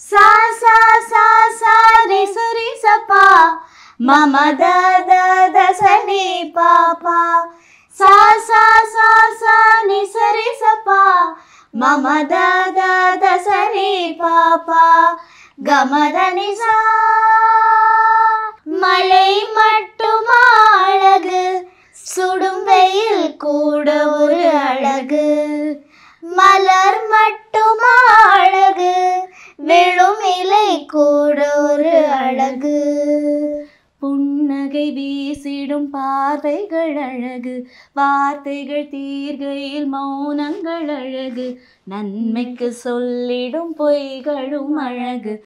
சா சா சா சா ரி சரி சப்பா மம த த த சனி பாப்பா சா சா சா சா நி சரி சப்பா மம த த த சரி பாப்பா கமத நிசா மலை மட்டுமா அழகு சுடும் வெயில் கூட ஒரு அழகு. மலர் மட்டுமா விழும் இலை கூட ஒரு அழகு. புன்னகை வீசிடும் பார்வைகள் அழகு. வார்த்தைகள் தீர்கையில் மௌனங்கள் அழகு. நன்மைக்கு சொல்லிடும் பொய்களும் அழகு.